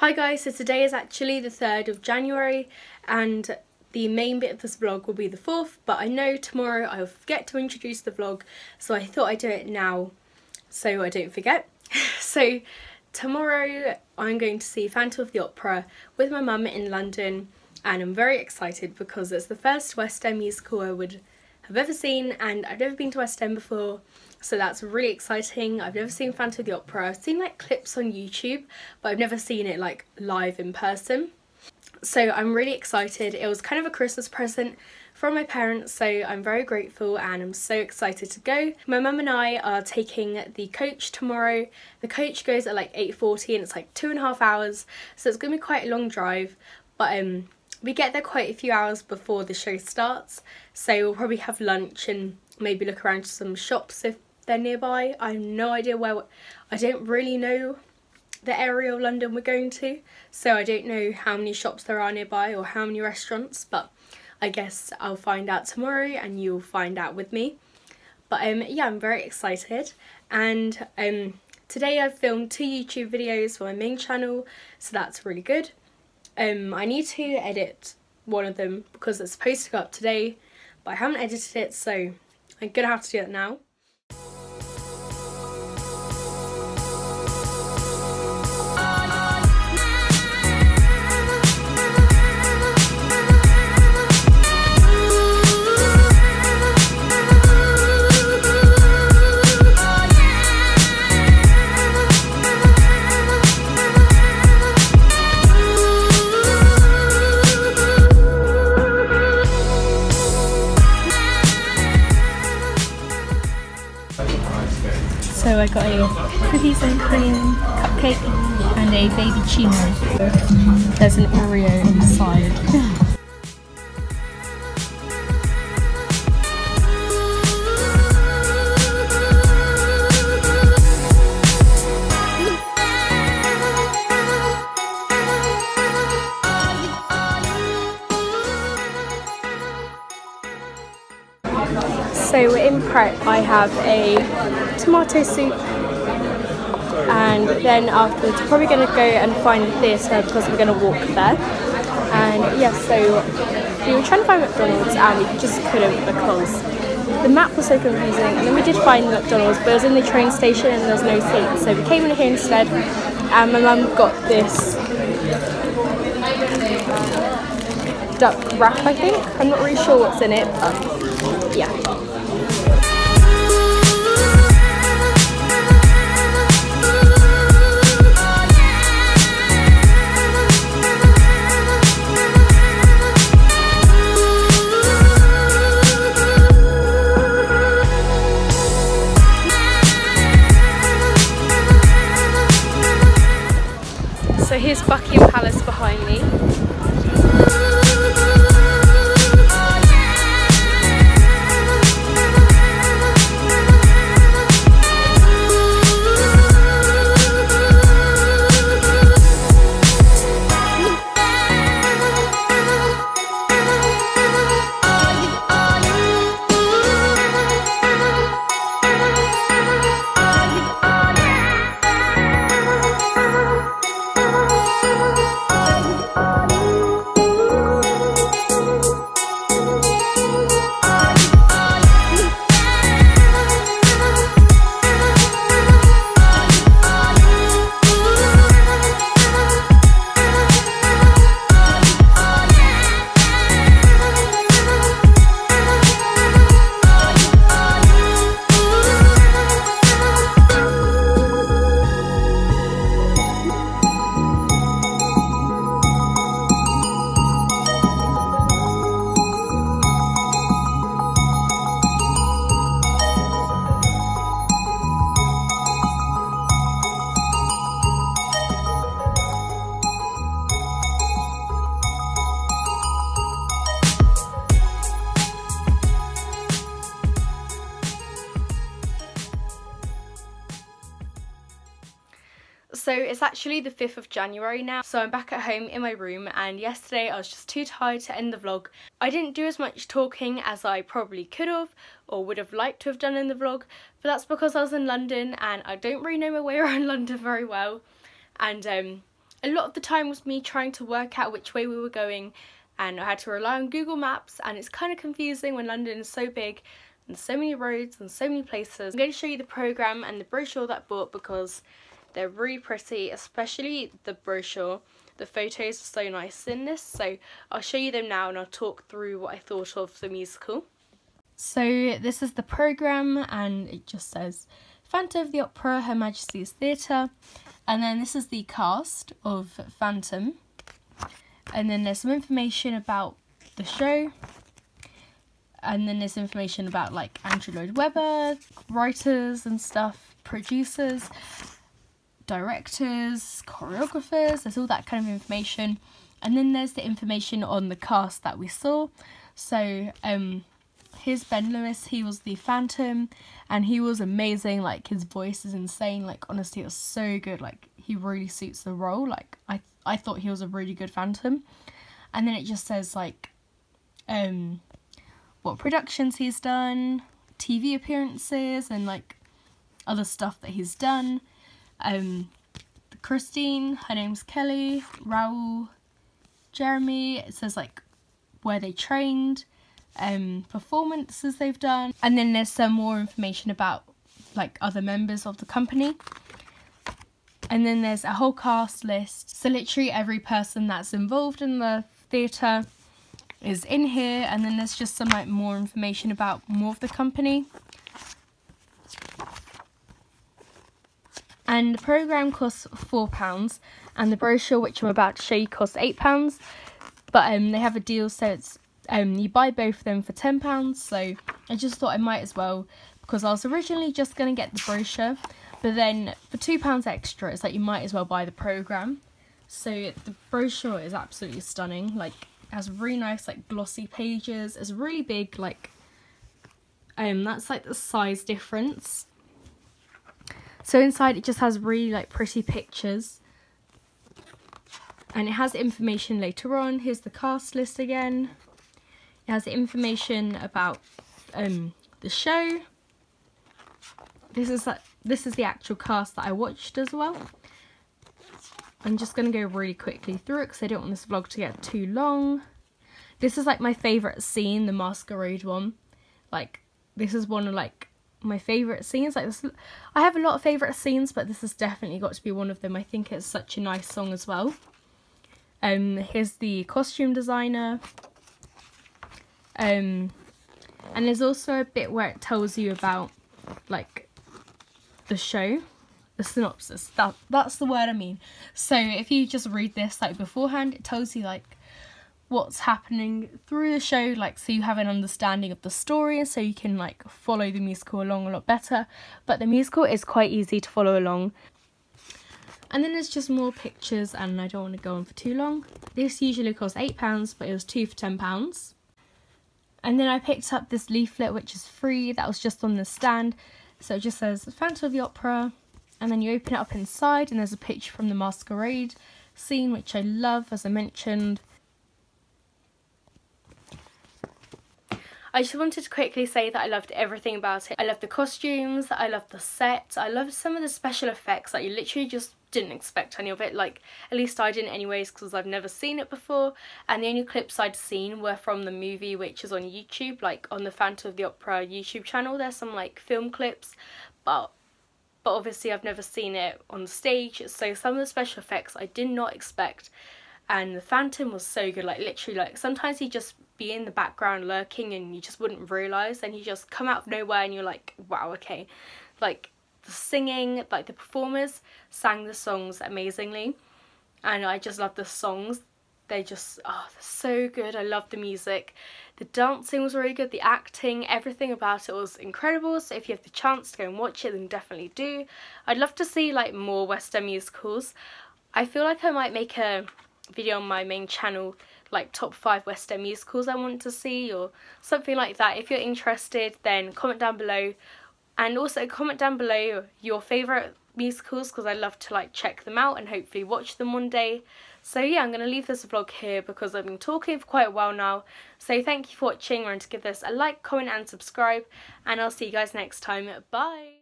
Hi guys, so today is actually the 3rd of January and the main bit of this vlog will be the 4th but I know tomorrow I'll forget to introduce the vlog so I thought I'd do it now so I don't forget. so tomorrow I'm going to see Phantom of the Opera with my mum in London and I'm very excited because it's the first West End musical I would have ever seen and I've never been to West End before so that's really exciting. I've never seen Phantom of the Opera. I've seen like clips on YouTube but I've never seen it like live in person. So I'm really excited. It was kind of a Christmas present from my parents so I'm very grateful and I'm so excited to go. My mum and I are taking the coach tomorrow. The coach goes at like 8.40 and it's like two and a half hours so it's going to be quite a long drive but um, we get there quite a few hours before the show starts so we'll probably have lunch and maybe look around to some shops if they're nearby. I have no idea where, I don't really know the area of London we're going to so I don't know how many shops there are nearby or how many restaurants but I guess I'll find out tomorrow and you'll find out with me. But um, yeah, I'm very excited and um, today I've filmed two YouTube videos for my main channel so that's really good. Um, I need to edit one of them because it's supposed to go up today but I haven't edited it so I'm gonna have to do it now. So I got a cookies and cream cupcake and a baby chino. There's an Oreo inside. Pret, I have a tomato soup and then afterwards probably going to go and find the theatre because we're going to walk there. And yeah, so we were trying to find McDonald's and we just couldn't because the map was so confusing and then we did find McDonald's but it was in the train station and there was no seats so we came in here instead and my mum got this duck wrap I think. I'm not really sure what's in it but yeah. Buckingham Palace behind me. So it's actually the 5th of January now, so I'm back at home in my room and yesterday I was just too tired to end the vlog. I didn't do as much talking as I probably could have or would have liked to have done in the vlog, but that's because I was in London and I don't really know my way around London very well and um, a lot of the time was me trying to work out which way we were going and I had to rely on Google Maps and it's kind of confusing when London is so big and so many roads and so many places. I'm going to show you the programme and the brochure that I bought because they're really pretty, especially the brochure. The photos are so nice in this, so I'll show you them now and I'll talk through what I thought of the musical. So this is the programme and it just says Phantom of the Opera, Her Majesty's Theatre. And then this is the cast of Phantom. And then there's some information about the show. And then there's information about like Andrew Lloyd Webber, writers and stuff, producers, directors, choreographers, there's all that kind of information. And then there's the information on the cast that we saw. So, um, here's Ben Lewis, he was the Phantom, and he was amazing. Like, his voice is insane. Like, honestly, it was so good. Like, he really suits the role. Like, I, I thought he was a really good Phantom. And then it just says, like, um, what productions he's done, TV appearances, and, like, other stuff that he's done. Um, Christine, her name's Kelly, Raoul, Jeremy, it says like where they trained, um, performances they've done, and then there's some more information about like other members of the company. And then there's a whole cast list. So literally every person that's involved in the theatre is in here and then there's just some like more information about more of the company. And the programme costs £4 and the brochure which I'm about to show you costs £8 but um, they have a deal so it's um, you buy both of them for £10 so I just thought I might as well because I was originally just going to get the brochure but then for £2 extra it's like you might as well buy the programme so the brochure is absolutely stunning like it has really nice like glossy pages. It's really big like um that's like the size difference so inside it just has really like pretty pictures. And it has information later on. Here's the cast list again. It has information about um, the show. This is like this is the actual cast that I watched as well. I'm just going to go really quickly through it because I don't want this vlog to get too long. This is like my favourite scene, the masquerade one. Like, this is one of like my favourite scenes. Like this, I have a lot of favourite scenes, but this has definitely got to be one of them. I think it's such a nice song as well. Um, here's the costume designer. Um, and there's also a bit where it tells you about like the show, the synopsis. That that's the word I mean. So if you just read this like beforehand, it tells you like what's happening through the show like so you have an understanding of the story so you can like follow the musical along a lot better. But the musical is quite easy to follow along. And then there's just more pictures and I don't want to go on for too long. This usually costs £8 but it was 2 for £10 and then I picked up this leaflet which is free that was just on the stand. So it just says Phantom of the Opera. And then you open it up inside and there's a picture from the masquerade scene which I love as I mentioned I just wanted to quickly say that I loved everything about it. I loved the costumes, I loved the set, I loved some of the special effects that like you literally just didn't expect any of it. Like at least I didn't anyways because I've never seen it before. And the only clips I'd seen were from the movie which is on YouTube like on the Phantom of the Opera YouTube channel. There's some like film clips but but obviously I've never seen it on stage. So some of the special effects I did not expect and the Phantom was so good like literally like sometimes he'd just be in the background lurking and you just wouldn't realise and he just come out of nowhere and you're like wow okay. Like the singing like the performers sang the songs amazingly and I just love the songs. They just oh they're so good. I love the music. The dancing was really good. The acting everything about it was incredible. So if you have the chance to go and watch it then definitely do. I'd love to see like more West End musicals. I feel like I might make a video on my main channel like top five West End musicals I want to see or something like that. If you're interested then comment down below and also comment down below your favourite musicals because I love to like check them out and hopefully watch them one day. So yeah, I'm going to leave this vlog here because I've been talking for quite a while now. So thank you for watching. Remember to give this a like, comment and subscribe and I'll see you guys next time. Bye!